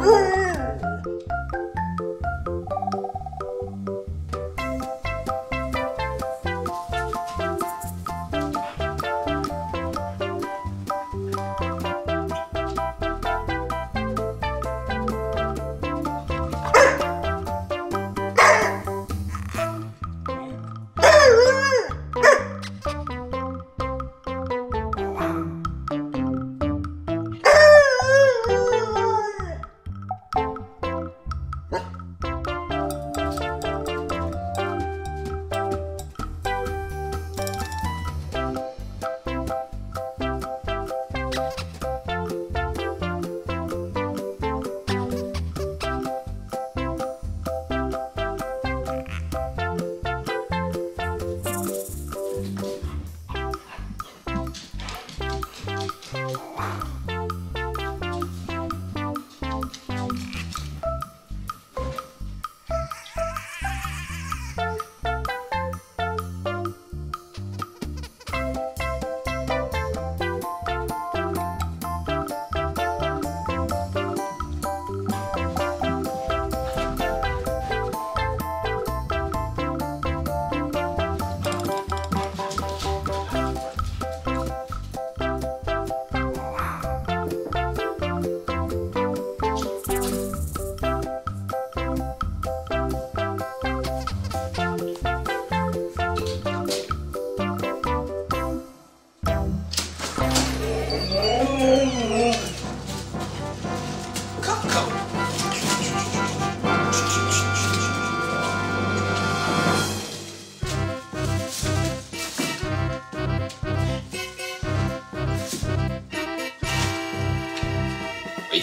嗯。はい。